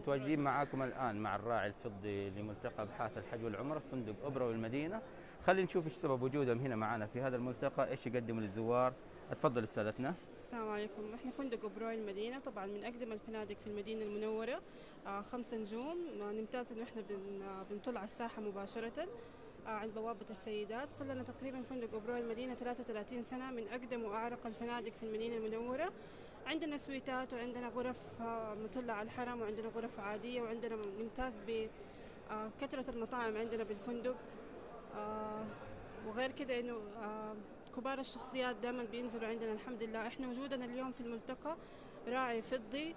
متواجدين معاكم الآن مع الراعي الفضي لملتقى ابحاث الحج والعمرة في فندق اوبروي المدينة. خلينا نشوف إيش سبب وجودهم هنا معنا في هذا الملتقى إيش يقدموا للزوار. اتفضل أستاذتنا. السلام عليكم. إحنا فندق اوبروي المدينة طبعا من أقدم الفنادق في المدينة المنورة. آه خمس نجوم آه نمتاز إنه إحنا بن آه بنطل على الساحة مباشرة آه عند بوابه السيدات. صار لنا تقريبا فندق اوبروي المدينة 33 سنة من أقدم وأعرق الفنادق في المدينة المنورة. عندنا سويتات وعندنا غرف آه مطلة على الحرم وعندنا غرف عادية وعندنا ممتاز بكثره المطاعم عندنا بالفندق. آه وغير كده آه كبار الشخصيات دائما بينزلوا عندنا الحمد لله. إحنا وجودنا اليوم في الملتقى راعي فضي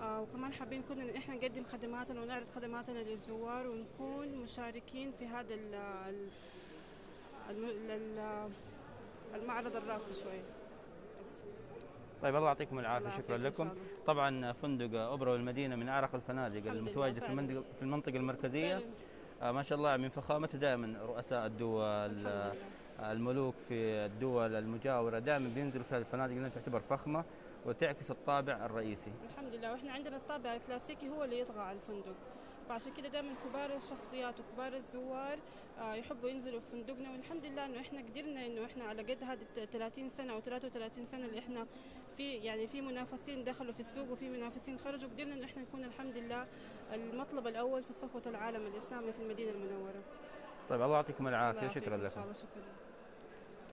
آه وكمان حابين كنا إحنا نقدم خدماتنا ونعرض خدماتنا للزوار ونكون مشاركين في هذا ال ال المعرض الراقي شوي. بس طيب الله يعطيكم العافية شكرا لكم. طبعا فندق أوبرا والمدينة من أعرق الفنادق المتواجدة في. المنطقة في المنطقة المركزية. آه ما شاء الله من فخامته دائما رؤساء الدول آه،. الملوك في الدول المجاورة دائما بينزلوا في هذه الفنادق لأنها تعتبر فخمة وتعكس الطابع الرئيسي الحمد لله وإحنا عندنا الطابع الكلاسيكي هو اللي يطغى على الفندق فعشان كده دائما كبار الشخصيات وكبار الزوار آه، يحبوا ينزلوا في فندقنا والحمد لله إنه إحنا قدرنا إنه إحنا على قد هذه ال 30 سنة أو 33 سنة اللي إحنا في يعني في منافسين دخلوا في السوق وفي منافسين خرجوا قدرنا إنه إحنا نكون الحمد لله المطلب الأول في صفوة العالم الإسلامي في المدينة المنورة. طيب الله يعطيكم العافية. شكرا إن شاء لكم الله. شكرا.